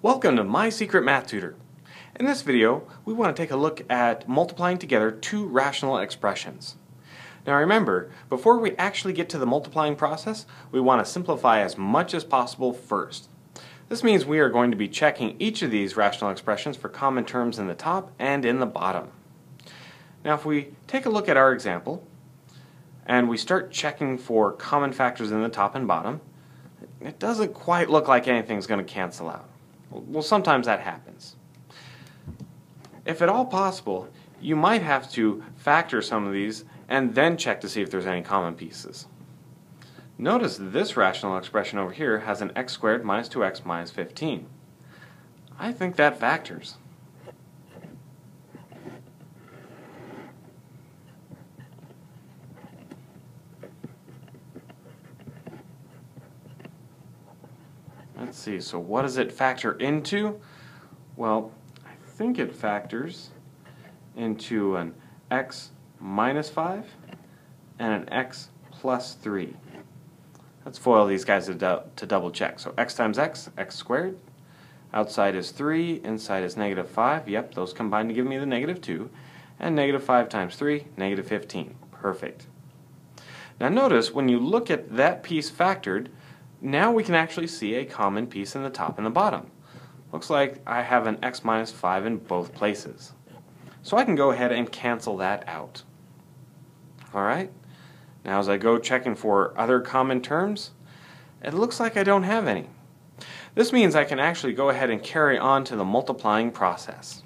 Welcome to My Secret Math Tutor. In this video, we want to take a look at multiplying together two rational expressions. Now remember, before we actually get to the multiplying process, we want to simplify as much as possible first. This means we are going to be checking each of these rational expressions for common terms in the top and in the bottom. Now if we take a look at our example, and we start checking for common factors in the top and bottom, it doesn't quite look like anything's going to cancel out. Well, sometimes that happens. If at all possible, you might have to factor some of these and then check to see if there's any common pieces. Notice this rational expression over here has an x squared minus 2x minus 15. I think that factors. Let's see, so what does it factor into? Well, I think it factors into an x minus 5 and an x plus 3. Let's FOIL these guys to, to double check. So x times x, x squared. Outside is 3, inside is negative 5. Yep, those combine to give me the negative 2. And negative 5 times 3, negative 15. Perfect. Now notice, when you look at that piece factored, now we can actually see a common piece in the top and the bottom. Looks like I have an x minus 5 in both places. So I can go ahead and cancel that out. Alright, now as I go checking for other common terms, it looks like I don't have any. This means I can actually go ahead and carry on to the multiplying process.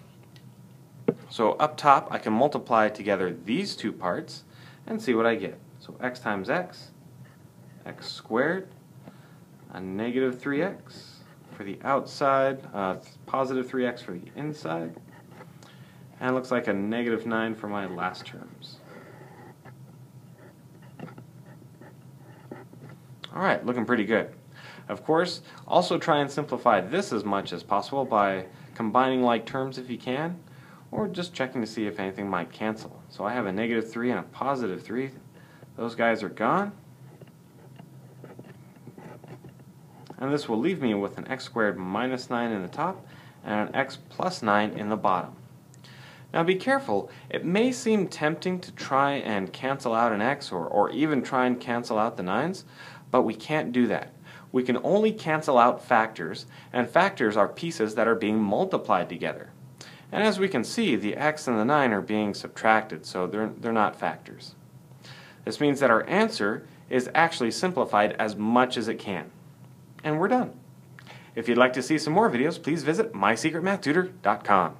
So up top I can multiply together these two parts and see what I get. So x times x, x squared, a negative 3x for the outside, uh, positive 3x for the inside, and looks like a negative 9 for my last terms. Alright, looking pretty good. Of course, also try and simplify this as much as possible by combining like terms if you can, or just checking to see if anything might cancel. So I have a negative 3 and a positive 3. Those guys are gone. And this will leave me with an x squared minus 9 in the top and an x plus 9 in the bottom. Now be careful, it may seem tempting to try and cancel out an x or, or even try and cancel out the 9's, but we can't do that. We can only cancel out factors, and factors are pieces that are being multiplied together. And as we can see, the x and the 9 are being subtracted, so they're, they're not factors. This means that our answer is actually simplified as much as it can and we're done. If you'd like to see some more videos, please visit mysecretmathtutor.com.